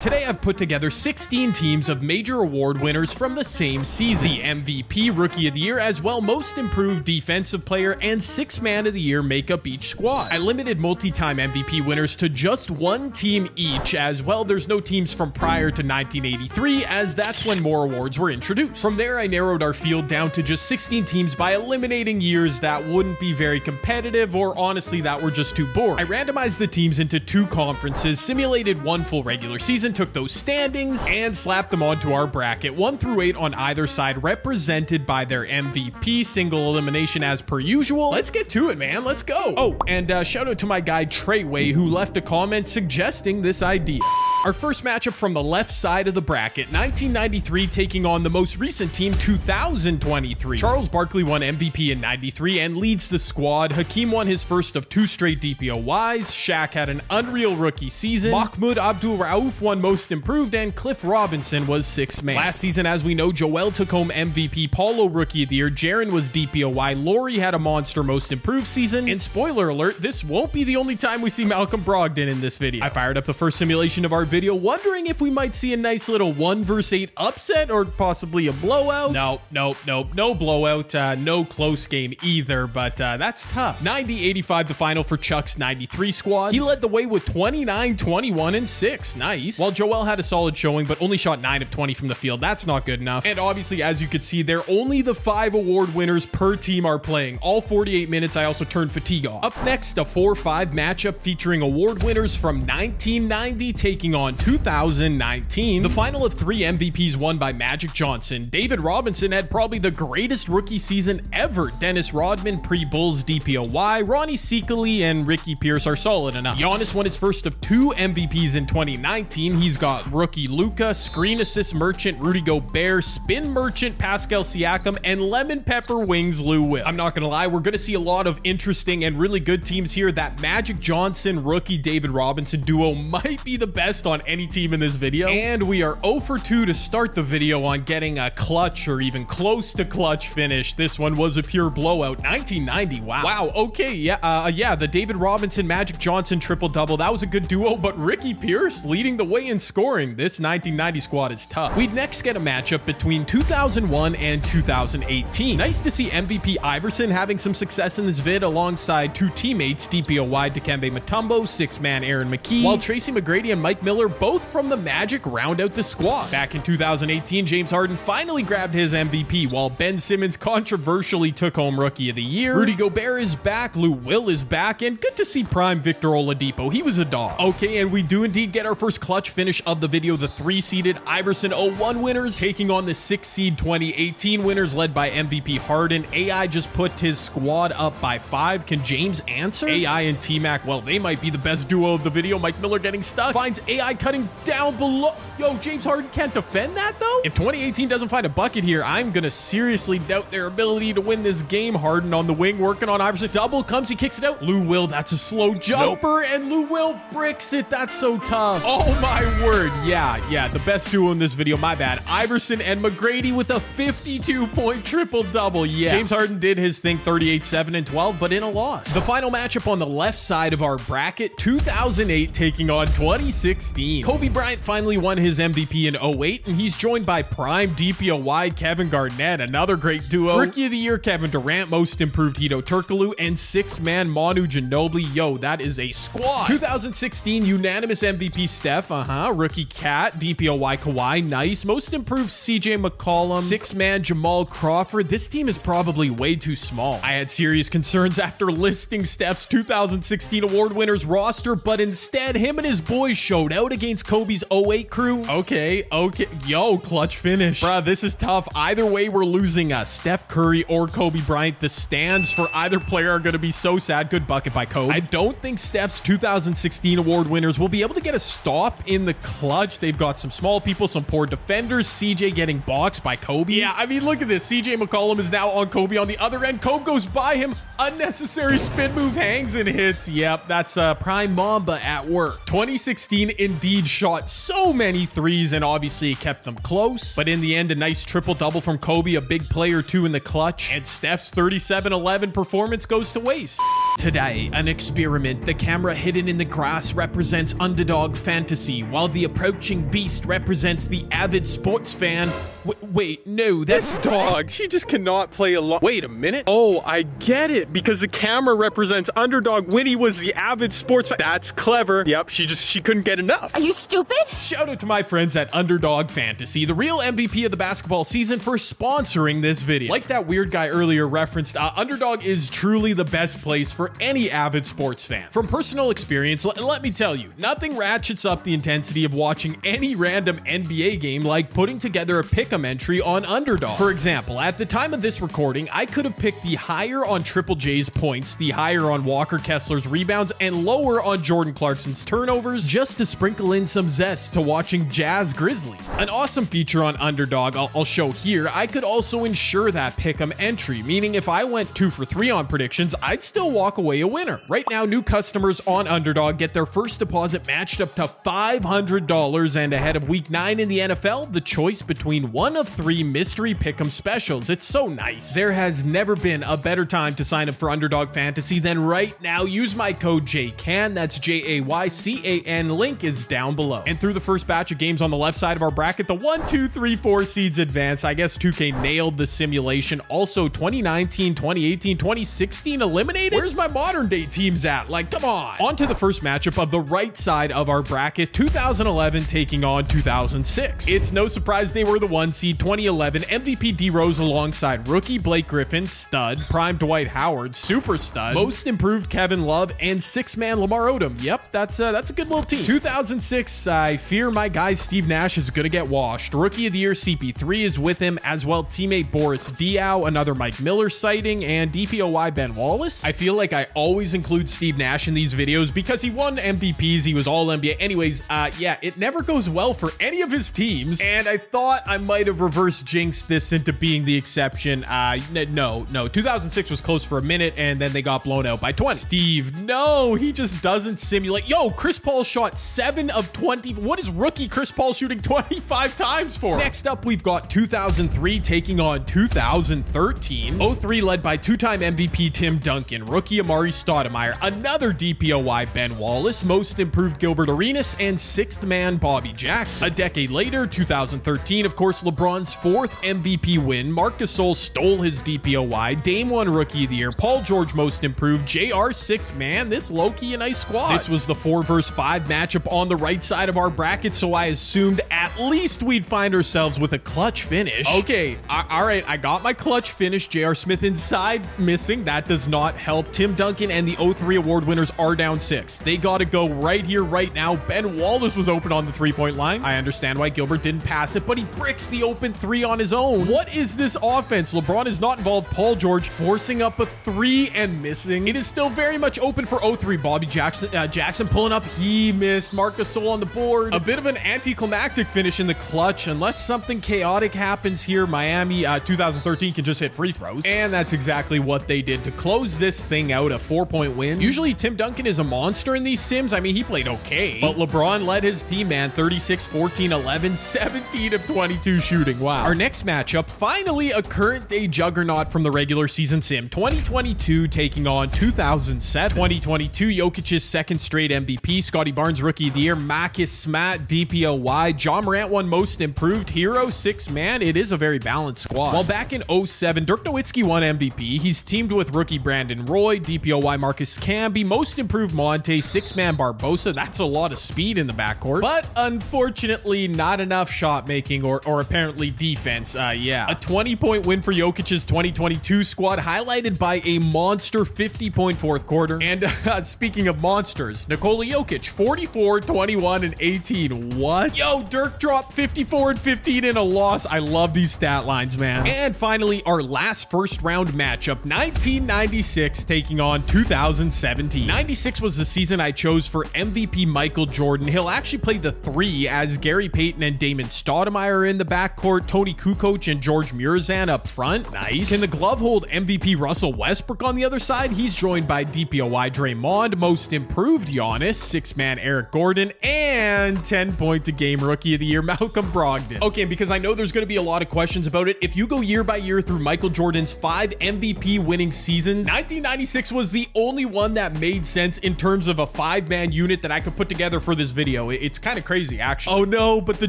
Today I've put together 16 teams of major award winners from the same season. The MVP Rookie of the Year as well Most Improved Defensive Player and 6 Man of the Year make up each squad. I limited multi-time MVP winners to just one team each as well there's no teams from prior to 1983 as that's when more awards were introduced. From there I narrowed our field down to just 16 teams by eliminating years that wouldn't be very competitive or honestly that were just too boring. I randomized the teams into two conferences, simulated one full regular season took those standings and slapped them onto our bracket, 1 through 8 on either side, represented by their MVP, single elimination as per usual. Let's get to it, man. Let's go. Oh, and uh, shout out to my guy Treyway, who left a comment suggesting this idea. Our first matchup from the left side of the bracket, 1993 taking on the most recent team, 2023. Charles Barkley won MVP in 93 and leads the squad. Hakeem won his first of two straight DPOYs. Shaq had an unreal rookie season. Mahmoud Abdul Rauf won most improved and Cliff Robinson was sixth man. Last season, as we know, Joel took home MVP, Paolo Rookie of the Year, Jaren was DPOY, Lauri had a monster most improved season, and spoiler alert, this won't be the only time we see Malcolm Brogdon in this video. I fired up the first simulation of our video, wondering if we might see a nice little 1 versus 8 upset or possibly a blowout. No, no, no, no blowout, uh, no close game either, but uh, that's tough. 90-85 the final for Chuck's 93 squad. He led the way with 29, 21, and 6. Nice. While Joel had a solid showing, but only shot 9 of 20 from the field, that's not good enough. And obviously, as you could see there, only the 5 award winners per team are playing. All 48 minutes, I also turned fatigue off. Up next, a 4-5 matchup featuring award winners from 1990 taking on 2019. The final of three MVPs won by Magic Johnson. David Robinson had probably the greatest rookie season ever. Dennis Rodman, pre-Bulls DPOY, Rony Seikaly, and Ricky Pierce are solid enough. Giannis won his first of two MVPs in 2019. He's got rookie Luka, screen assist merchant Rudy Gobert, spin merchant Pascal Siakam, and lemon pepper wings Lou Will. I'm not gonna lie, we're gonna see a lot of interesting and really good teams here. That Magic Johnson rookie David Robinson duo might be the best on any team in this video. And we are 0 for 2 to start the video on getting a clutch or even close to clutch finish. This one was a pure blowout. 1990. Wow. Wow. Okay. Yeah. Uh, yeah. The David Robinson Magic Johnson triple double. That was a good duo, but Ricky Pierce leading the way in scoring. This 1990 squad is tough. We'd next get a matchup between 2001 and 2018. Nice to see MVP Iverson having some success in this vid alongside two teammates, DPOY Dikembe Mutombo, six-man Aaron McKie, while Tracy McGrady and Mike Miller, both from the Magic, round out the squad. Back in 2018, James Harden finally grabbed his MVP, while Ben Simmons controversially took home Rookie of the Year. Rudy Gobert is back, Lou Will is back, and good to see Prime Victor Oladipo. He was a dog. Okay, and we do indeed get our first clutch finish of the video. The three-seeded Iverson 01 winners taking on the six-seed 2018 winners led by MVP Harden. AI just put his squad up by five. Can James answer? AI and T-Mac, well, they might be the best duo of the video. Mike Miller getting stuck. Finds AI cutting down below. Yo, James Harden can't defend that though? If 2018 doesn't find a bucket here, I'm gonna seriously doubt their ability to win this game. Harden on the wing, working on Iverson. Double comes, he kicks it out. Lou Will, that's a slow jumper, nope. and Lou Will bricks it. That's so tough. Oh my word. Yeah, yeah, the best duo in this video, my bad. Iverson and McGrady with a 52-point triple-double. Yeah, James Harden did his thing 38, 7, and 12, but in a loss. The final matchup on the left side of our bracket, 2008 taking on 2016. Kobe Bryant finally won his MVP in 08, and he's joined by prime DPOY Kevin Garnett, another great duo. Rookie of the Year Kevin Durant, most improved Hedo Turkoglu, and six-man Manu Ginobili. Yo, that is a squad. 2016 unanimous MVP Steph, uh-huh. Rookie KAT, DPOY Kawhi, nice. Most improved CJ McCollum, six-man Jamal Crawford. This team is probably way too small. I had serious concerns after listing Steph's 2016 award winners roster, but instead him and his boys showed out against Kobe's 08 crew. Okay, okay. Yo, clutch finish. Bruh, this is tough. Either way, we're losing us. Steph Curry or Kobe Bryant. The stands for either player are going to be so sad. Good bucket by Kobe. I don't think Steph's 2016 award winners will be able to get a stop in the clutch. They've got some small people, some poor defenders. CJ getting boxed by Kobe. Yeah, I mean, look at this. CJ McCollum is now on Kobe on the other end. Kobe goes by him. Unnecessary spin move hangs and hits. Yep, that's uh, Prime Mamba at work. 2016 in Embiid shot so many threes and obviously kept them close. But in the end, a nice triple double from Kobe, a big player too in the clutch, and Steph's 37 11 performance goes to waste. Today, an experiment. The camera hidden in the grass represents underdog fantasy, while the approaching beast represents the avid sports fan. W wait, no, that's This dog, she just cannot play along. Wait a minute. Oh, I get it. Because the camera represents underdog. Winnie was the avid sports fan. That's clever. Yep, she just, she couldn't get enough. Are you stupid? Shout out to my friends at Underdog Fantasy, the real MVP of the basketball season, for sponsoring this video. Like that weird guy earlier referenced, uh, Underdog is truly the best place for any avid sports fan. From personal experience, let me tell you, nothing ratchets up the intensity of watching any random NBA game like putting together a pick'em entry on Underdog. For example, at the time of this recording, I could have picked the higher on Triple J's points, the higher on Walker Kessler's rebounds, and lower on Jordan Clarkson's turnovers, just to sprinkle in some zest to watching Jazz Grizzlies. An awesome feature on Underdog I'll, I'll show here, I could also ensure that pick'em entry, meaning if I went two for three on predictions, I'd still walk away a winner. Right now, new customers on Underdog get their first deposit matched up to $500 and ahead of week nine in the NFL, the choice between one of three mystery pick'em specials. It's so nice. There has never been a better time to sign up for Underdog Fantasy than right now. Use my code JAYCAN, that's J A Y C A N. Link is down below. And through the first batch of games on the left side of our bracket, the one, two, three, four seeds advance. I guess 2K nailed the simulation. Also, 2019, 2018, 2016 eliminated. Where's my modern day teams at? Like, come on. On to the first matchup of the right side of our bracket 2011 taking on 2006. It's no surprise they were the one seed 2011 MVP D Rose alongside rookie Blake Griffin, stud, prime Dwight Howard, super stud, most improved Kevin Love, and six man Lamar Odom. Yep, that's uh, that's a good little team. 2006, I fear my guy Steve Nash is gonna get washed. Rookie of the year CP3 is with him as well. Teammate Boris Diaw, another Mike Miller sighting, and DPOY Ben Wallace. I feel like I always include Steve Nash in these videos because he won MVPs. He was all NBA. Anyways, uh, yeah, it never goes well for any of his teams, and I thought I might have reverse jinxed this into being the exception. Uh, no, no. 2006 was close for a minute, and then they got blown out by 20. Steve, no, he just doesn't simulate. Yo, Chris Paul shot 7 of 20. What is rookie Chris Paul shooting 25 times for? Next up, we've got 2003 taking on 2013. 03 led by two-time MVP Tim Duncan, rookie Amar'e Stoudemire, another DPOY Ben Wallace, most improved Gilbert Arenas, and sixth man Bobby Jackson. A decade later, 2013, of course, LeBron's fourth MVP win. Marc Gasol stole his DPOY. Dame won Rookie of the Year. Paul George most improved. JR six man. This low-key a nice squad. This was the four versus five matchup on the right side of our bracket, so I assumed at least we'd find ourselves with a clutch finish. Okay, all right, I got my clutch finish. JR Smith inside, missing. That does not help. Tim Duncan and the 0-3 award winners are down six. They got to go right here, right now. Ben Wallace was open on the three-point line. I understand why Gilbert didn't pass it, but he bricks the open three on his own. What is this offense? LeBron is not involved. Paul George forcing up a three and missing. It is still very much open for 0-3. Bobby Jackson, uh, Jackson pulling up. He missed. Marc Gasol on the board. A bit of an anticlimactic finish in the clutch. Unless something chaotic happens here, Miami uh, 2013 can just hit free throws. And that's exactly what they did to close this thing out. A four-point win. Usually Tim Duncan is a monster in these sims. I mean, he played okay. But LeBron led his team, man. 36, 14, 11, 17 of 22 shooting. Wow. Our next matchup, finally a current day juggernaut from the regular season sim. 2022 taking on 2007. 2022, Jokic's second straight MVP. Scottie Barnes, rookie of the year. Marcus Smart, DPOY. Ja Morant won most improved Herro, six man. It is a very balanced squad. While back in 07, Dirk Nowitzki won MVP. He's teamed with rookie Brandon Roy, DPOY Marcus Camby, most improved Monta, six man Barbosa. That's a lot of speed in the backcourt. But unfortunately, not enough shot making or, or apparently defense. Uh, yeah. A 20 point win for Jokic's 2022 squad, highlighted by a monster 50 point fourth quarter. And uh, speaking of monsters, Nikola Jokic, 44, 21, and 18. What? Yo, Dirk dropped 54 and 15 in a loss. I love these stat lines, man. And finally, our last first round matchup 1996 taking on 2017. 96 was the season I chose for MVP Michael Jordan. He'll actually play the three as Gary Payton and Damon Stoudamire are in the backcourt, Toni Kukoc and George Muresan up front. Nice. Can the glove hold MVP Russell Westbrook on the other side? He's joined by DPOY Draymond, most improved Giannis, six man Eric Gordon. Jordan, and 10 point to game rookie of the year, Malcolm Brogdon. Okay, because I know there's going to be a lot of questions about it. If you go year by year through Michael Jordan's five MVP winning seasons, 1996 was the only one that made sense in terms of a five man unit that I could put together for this video. It's kind of crazy, actually. Oh no, but the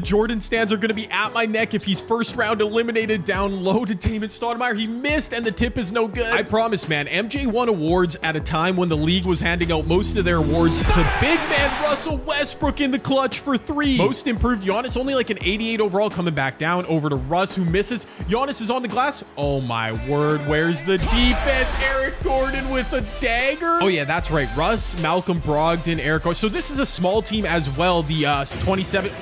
Jordan stands are going to be at my neck if he's first round eliminated down low to Damon Stoudamire. He missed and the tip is no good. I promise, man, MJ won awards at a time when the league was handing out most of their awards to big man Russell Westbrook in the clutch for three. Most improved Giannis, only like an 88 overall coming back down over to Russ who misses. Giannis is on the glass. Oh my word, where's the defense? Eric Gordon with a dagger. Oh yeah, that's right. Russ, Malcolm Brogdon, Eric Gordon. So this is a small team as well. The uh, 27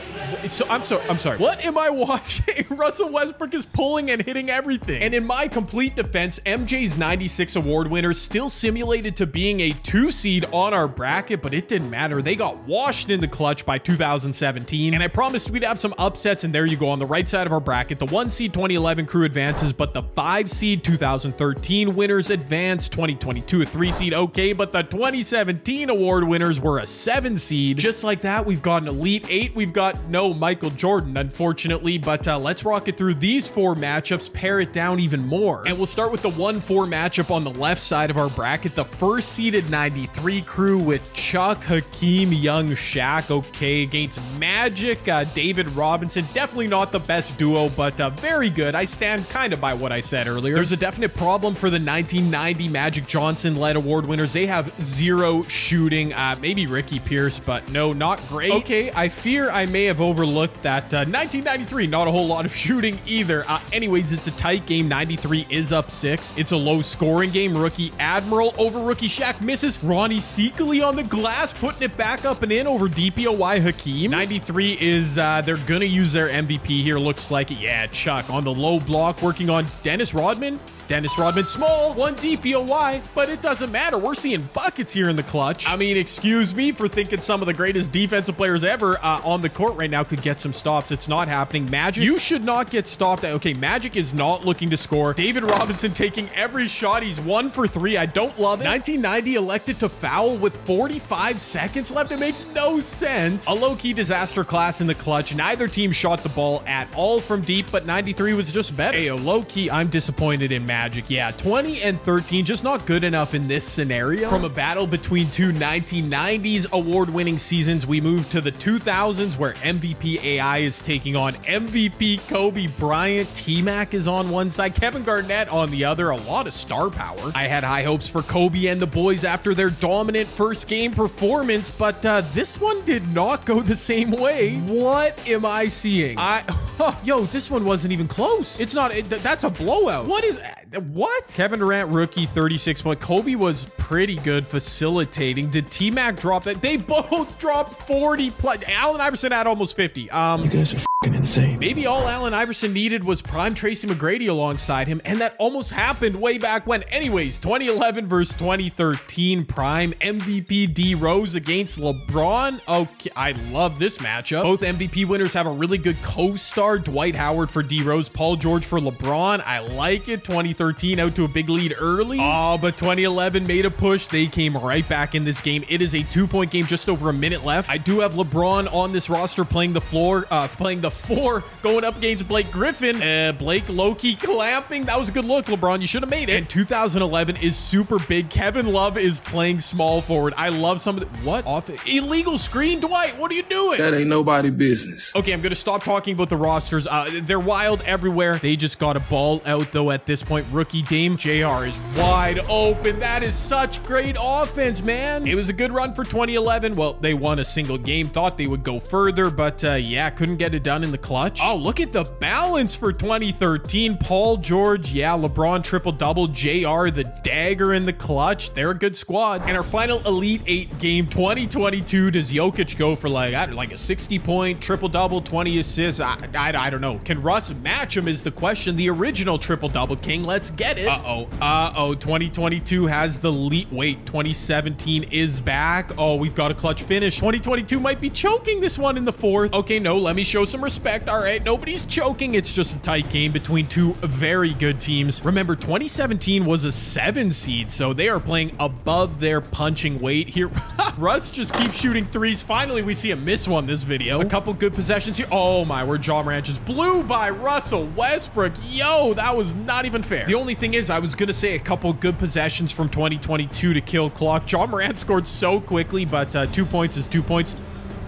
so I'm sorry. I'm sorry. What am I watching? Russell Westbrook is pulling and hitting everything. And in my complete defense, MJ's 96 award winners still simulated to being a two seed on our bracket, but it didn't matter. They got washed in the clutch by 2017. And I promised we'd have some upsets. And there you go on the right side of our bracket. The one seed 2011 crew advances, but the five seed 2013 winners advance. 2022 a three seed. Okay, but the 2017 award winners were a seven seed. Just like that, we've got an elite eight. We've got no Michael Jordan, unfortunately, but uh, let's rock it through these four matchups, pare it down even more. And we'll start with the 1-4 matchup on the left side of our bracket, the first seeded 93 crew with Chuck, Hakeem, Young, Shaq, okay, against Magic, uh, David Robinson. Definitely not the best duo, but uh, very good. I stand kind of by what I said earlier. There's a definite problem for the 1990 Magic Johnson-led award winners. They have zero shooting, uh, maybe Ricky Pierce, but no, not great. Okay, I fear I may have over overlooked that uh, 1993, not a whole lot of shooting either. Uh, anyways, it's a tight game. 93 is up six. It's a low scoring game. Rookie Admiral over rookie Shaq misses. Rony Seikaly on the glass, putting it back up and in over DPOY Hakeem. 93 is, uh, they're going to use their MVP here. Looks like. Yeah, Chuck on the low block, working on Dennis Rodman. Dennis Rodman small, one DPOY, but it doesn't matter. We're seeing buckets here in the clutch. I mean, excuse me for thinking some of the greatest defensive players ever uh, on the court right now could get some stops. It's not happening. Magic, you should not get stopped. Okay, Magic is not looking to score. David Robinson taking every shot. He's one for three. I don't love it. 1990 elected to foul with 45 seconds left. It makes no sense. A low-key disaster class in the clutch. Neither team shot the ball at all from deep, but 93 was just better. Hey, low-key, I'm disappointed in Magic. Magic. Yeah, 20 and 13, just not good enough in this scenario. From a battle between two 1990s award-winning seasons, we move to the 2000s where MVP AI is taking on MVP Kobe Bryant. T-Mac is on one side, Kevin Garnett on the other. A lot of star power. I had high hopes for Kobe and the boys after their dominant first game performance, but uh, this one did not go the same way. What am I seeing? I, yo, this one wasn't even close. It's not, it, that's a blowout. What is, what? Kevin Durant, rookie, 36 point. Kobe was pretty good facilitating. Did T Mac drop that? They both dropped 40 plus. Allen Iverson had almost 50. Um, you guys are fucking insane. Maybe all Allen Iverson needed was prime Tracy McGrady alongside him, and that almost happened way back when. Anyways, 2011 versus 2013 prime MVP D Rose against LeBron. Okay, I love this matchup. Both MVP winners have a really good co-star. Dwight Howard for D Rose, Paul George for LeBron. I like it. 20 2013 out to a big lead early. Oh, but 2011 made a push. They came right back in this game. It is a two-point game, just over a minute left. I do have LeBron on this roster playing the floor, uh, playing the four, going up against Blake Griffin. Uh, Blake Loki clamping. That was a good look, LeBron. You should have made it. And 2011 is super big. Kevin Love is playing small forward. I love some of the, what? Off illegal screen, Dwight. What are you doing? That ain't nobody business. Okay, I'm going to stop talking about the rosters. Uh, they're wild everywhere. They just got a ball out though at this point rookie Dame JR is wide open. That is such great offense, man. It was a good run for 2011. Well, they won a single game, thought they would go further, but uh, yeah, couldn't get it done in the clutch. Oh, look at the balance for 2013. Paul George, yeah, LeBron triple double, JR the dagger in the clutch. They're a good squad. And our final Elite Eight game 2022, does Jokic go for like, I don't, like a 60 point triple double, 20 assists? I, I, I don't know. Can Russ match him is the question. The original triple double king. Let's Let's get it. Uh-oh. Uh-oh. 2022 has the lead. Wait, 2017 is back. Oh, we've got a clutch finish. 2022 might be choking this one in the fourth. Okay, no, let me show some respect. All right, nobody's choking. It's just a tight game between two very good teams. Remember, 2017 was a seven seed, so they are playing above their punching weight here. Russ just keeps shooting threes. Finally, we see a miss one this video. A couple good possessions here. Oh my word, Ja Morant is blew by Russell Westbrook. Yo, that was not even fair. The only thing is, I was going to say a couple good possessions from 2022 to kill clock. Ja Morant scored so quickly, but uh, two points is two points.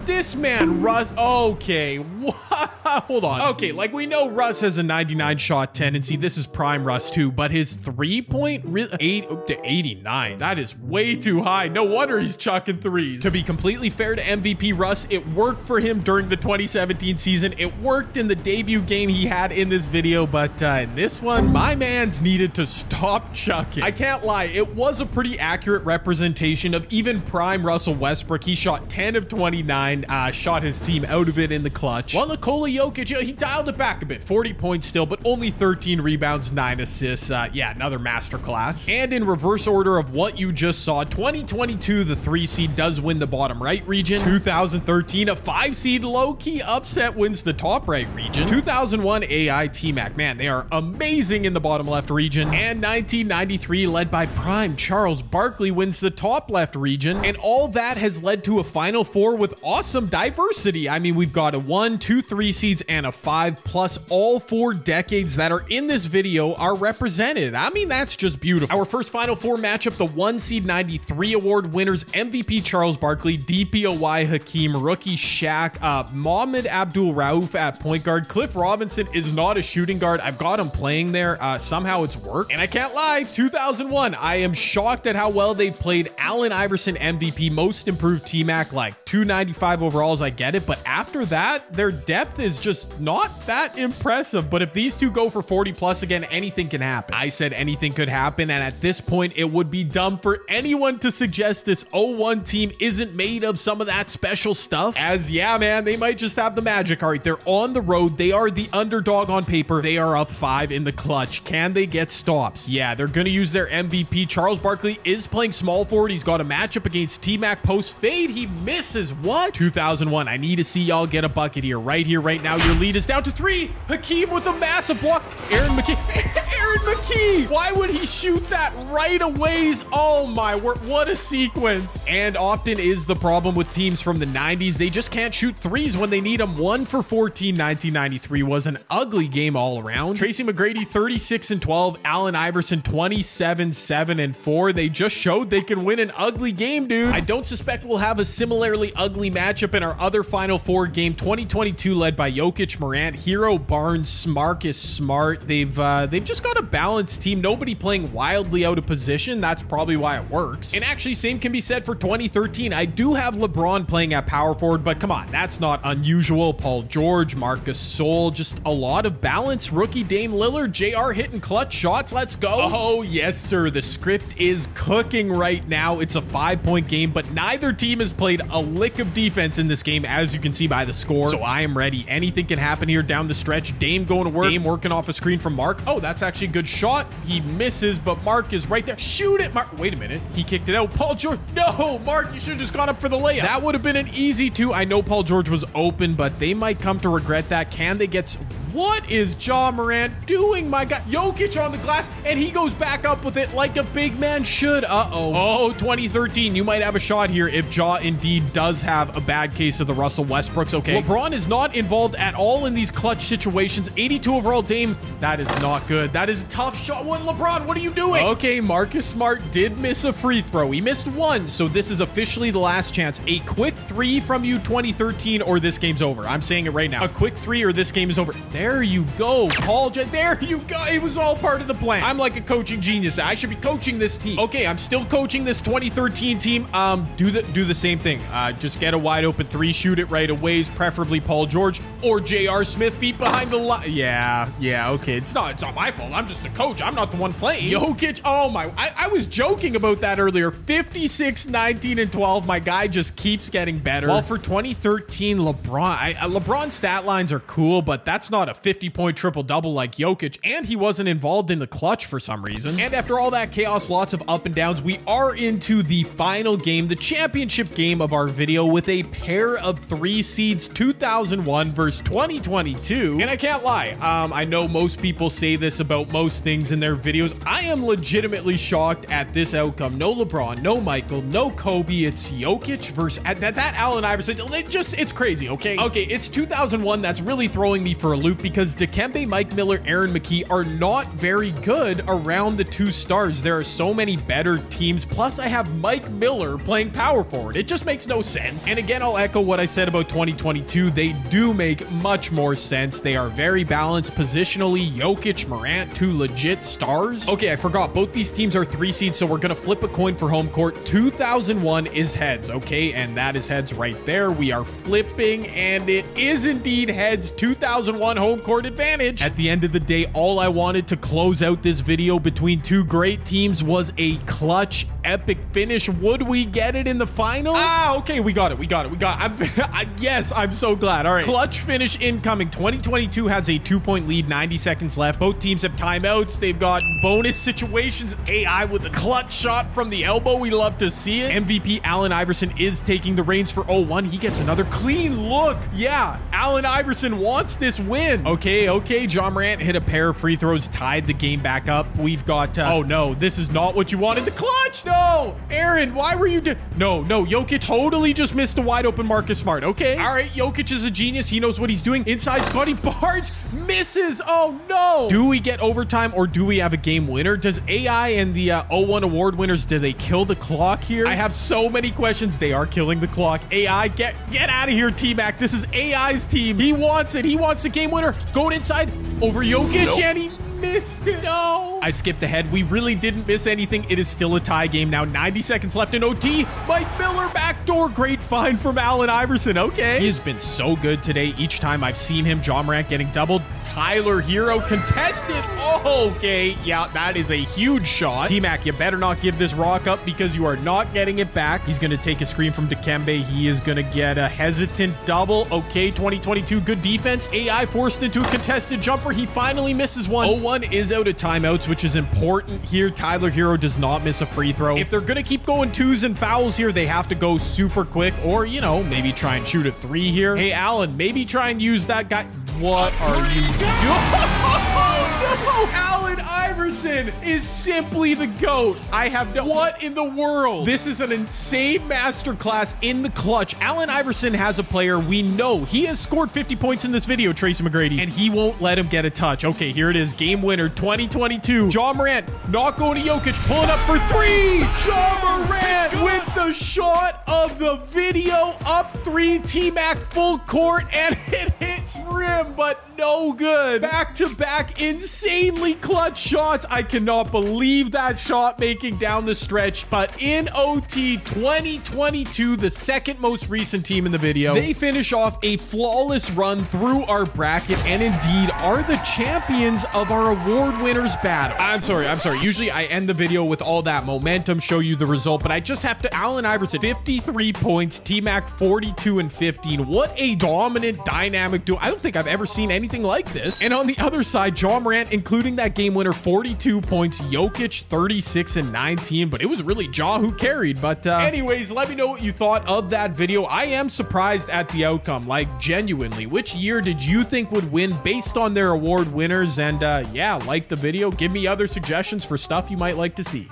This man, Russ. Okay, hold on. Okay, like we know Russ has a 99 shot tendency. This is prime Russ too, but his three point eight to 89. That is way too high. No wonder he's chucking threes. To be completely fair to MVP Russ, it worked for him during the 2017 season. It worked in the debut game he had in this video, but uh, in this one, my man's needed to stop chucking. I can't lie, it was a pretty accurate representation of even prime Russell Westbrook. He shot 10 of 29, uh, shot his team out of it in the clutch. While Nikola Jokic, he dialed it back a bit. 40 points still, but only 13 rebounds, 9 assists. Uh, yeah, another masterclass. And in reverse order of what you just saw, 2022, the 3 seed does win the bottom right region. 2013, a 5 seed low-key upset wins the top right region. 2001, AI T-Mac. Man, they are amazing in the bottom left region. And 1993, led by Prime Charles Barkley, wins the top left region. And all that has led to a Final Four with awesome diversity. I mean, we've got a 1, 2, 3 seeds and a 5, plus all four decades that are in this video are represented. I mean, that's just beautiful. Our first Final Four matchup, the 1 seed 93 award winners, MVP Charles Barkley, DPOY Hakeem, rookie Shaq, uh, Mohamed Abdul Rauf at point guard. Cliff Robinson is not a shooting guard. I've got him playing there. Uh, somehow it's worked. And I can't lie, 2001, I am shocked at how well they played Allen Iverson MVP, most improved T-Mac, like 295 overalls. I get it. But after that, their depth is just not that impressive. But if these two go for 40 plus again, anything can happen. I said anything could happen. And at this point, it would be dumb for anyone to suggest this 0-1 team isn't made of some of that special stuff. As yeah, man, they might just have the magic. All right, they're on the road. They are the underdog on paper. They are up five in the clutch. Can they get stops? Yeah, they're going to use their MVP. Charles Barkley is playing small forward. He's got a matchup against T-Mac post fade. He misses what? 2001. I need to see y'all get a bucket here. Right here, right now. Your lead is down to three. Hakeem with a massive block. Aaron McKie. McKie. Why would he shoot that right away? Oh my word. What a sequence. And often is the problem with teams from the 90s. They just can't shoot threes when they need them. One for 14, 1993 was an ugly game all around. Tracy McGrady, 36 and 12. Allen Iverson, 27, 7 and 4. They just showed they can win an ugly game, dude. I don't suspect we'll have a similarly ugly matchup in our other Final Four game. 2022 led by Jokic, Morant, Herro, Barnes, Marcus Smart. They've uh, they've just got a balanced team. Nobody playing wildly out of position. That's probably why it works. And actually, same can be said for 2013. I do have LeBron playing at power forward, but come on, that's not unusual. Paul George, Marc Gasol, just a lot of balance. Rookie Dame Lillard, JR hitting clutch shots. Let's go. Oh, yes, sir. The script is cooking right now. It's a five point game, but neither team has played a lick of defense in this game, as you can see by the score. So I am ready. Anything can happen here down the stretch. Dame going to work. Dame working off a screen from Mark. Oh, that's actually a good shot. He misses, but Mark is right there. Shoot it, Mark. Wait a minute. He kicked it out. Paul George. No, Mark, you should have just gone up for the layup. That would have been an easy two. I know Paul George was open, but they might come to regret that. Can they get what is Ja Morant doing, my God? Jokic on the glass, and he goes back up with it like a big man should. Uh-oh. Oh, 2013, you might have a shot here if Ja indeed does have a bad case of the Russell Westbrooks, okay? LeBron is not involved at all in these clutch situations. 82 overall Dame, that is not good. That is tough shot. What, LeBron, what are you doing? Okay, Marcus Smart did miss a free throw. He missed one, so this is officially the last chance. A quick three from you 2013 or this game's over. I'm saying it right now. A quick three or this game is over. There you go, Paul. George there you go. It was all part of the plan. I'm like a coaching genius. I should be coaching this team. Okay, I'm still coaching this 2013 team. Um, do the do the same thing. Uh, just get a wide open three, shoot it right away. Preferably Paul George or J.R. Smith, feet behind the line. Yeah, yeah. Okay, it's not it's not my fault. I'm just a coach. I'm not the one playing. Jokic, oh my, I, I was joking about that earlier. 56, 19, and 12. My guy just keeps getting better. Well, for 2013, LeBron, I, LeBron's stat lines are cool, but that's not a 50 point triple double like Jokic, and he wasn't involved in the clutch for some reason. And after all that chaos, lots of up and downs, we are into the final game, the championship game of our video with a pair of three seeds 2001 versus 2022. And I can't lie, um, I know most people say this about most things in their videos. I am legitimately shocked at this outcome. No LeBron, no Michael, no Kobe. It's Jokic versus that, that Allen Iverson. It just, it's crazy, okay? Okay, it's 2001 that's really throwing me for a loop because Dikembe, Mike Miller, Aaron McKie are not very good around the two stars. There are so many better teams. Plus, I have Mike Miller playing power forward. It just makes no sense. And again, I'll echo what I said about 2022. They do make much more sense. They are very balanced positionally. Jokic, Morant, two legit stars. Okay, I forgot. Both these teams are three seeds, so we're going to flip a coin for home court. 2001 is heads, okay? And that is heads right there. We are flipping, and it is indeed heads. 2001 home court advantage. At the end of the day, all I wanted to close out this video between two great teams was a clutch epic finish. Would we get it in the final? Ah, okay, we got it. We got it. We got it. I'm, yes, I'm so glad. All right, clutch finish incoming. 2022 has a two-point lead, 90 seconds left. Both teams have timeouts. They've got bonus situations. AI with a clutch shot from the elbow. We love to see it. MVP Allen Iverson is taking the reins for 0-1. He gets another clean look. Yeah, Allen Iverson wants this win. Okay, okay. Ja Morant hit a pair of free throws, tied the game back up. We've got, uh, oh no, this is not what you wanted. The clutch. No, Aaron, why were you? no, no. Jokic totally just missed a wide open Marcus Smart. Okay. All right. Jokic is a genius. He knows what he's doing. Inside, Scottie Barnes misses. Oh no. Do we get overtime or do we have a game winner? Does AI and the uh, 01 award winners, do they kill the clock here? I have so many questions. They are killing the clock. AI, get get out of here, T-Mac. This is AI's team. He wants it. He wants the game winner. Going inside over Jokic nope. and he missed it. No. I skipped ahead. We really didn't miss anything. It is still a tie game now. 90 seconds left in OT. Mike Miller backdoor. Great find from Allen Iverson. Okay. He has been so good today. Each time I've seen him, Ja Morant getting doubled. Tyler Herro contested. Oh, okay. Yeah, that is a huge shot. T-Mac, you better not give this rock up because you are not getting it back. He's going to take a screen from Dikembe. He is going to get a hesitant double. Okay, 2022, good defense. AI forced into a contested jumper. He finally misses one. 0-1 is out of timeouts, which is important here. Tyler Herro does not miss a free throw. If they're going to keep going twos and fouls here, they have to go super quick or, you know, maybe try and shoot a three here. Hey, Allen, maybe try and use that guy. What are you doing? Oh, no! Allen Iverson is simply the GOAT. I have no... What in the world? This is an insane masterclass in the clutch. Allen Iverson has a player we know. He has scored 50 points in this video, Tracy McGrady, and he won't let him get a touch. Okay, here it is. Game winner 2022. Ja Morant not going to Jokic, pulling up for three. Ja Morant with the shot of the video. Up three. T-Mac full court, and it rim, but no good. Back-to-back insanely clutch shots. I cannot believe that shot making down the stretch, but in OT 2022, the second most recent team in the video, they finish off a flawless run through our bracket and indeed are the champions of our award winners battle. I'm sorry, I'm sorry. Usually I end the video with all that momentum, show you the result, but I just have to, Allen Iverson, 53 points, T-Mac 42 and 15. What a dominant, dynamic duo. I don't think I've ever seen anything like this. And on the other side, Ja Morant, including that game winner, 42 points, Jokic 36 and 19, but it was really Ja who carried. But uh, anyways, let me know what you thought of that video. I am surprised at the outcome, like genuinely. Which year did you think would win based on their award winners? And uh, yeah, like the video, give me other suggestions for stuff you might like to see.